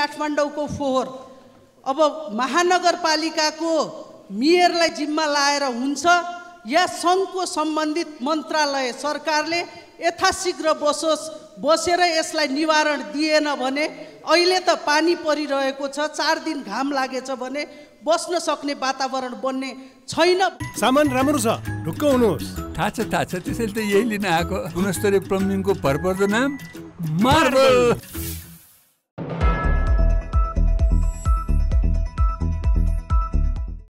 काठमाडौँको फोहोर। अब महानगरपालिकाको मेयरलाई जिम्मा लाएर हुन्छ। या सङ्घको सम्बन्धित मन्त्रालय सरकारले यथाशीघ्र बसोस् बसेर यसलाई निवारण दिएन भने अहिले त पानी परिरहेको छ चार दिन घाम लागेछ भने बस्न सक्ने वातावरण बन्ने छैन। सामान राम्रो छ ढुक्क हुनुहोस्। थाहा छ थाहा छ त्यसैले त यही लिन आएको। गुणस्तरीय प्लम्बिङको भरपर्दो नाम मार्बल।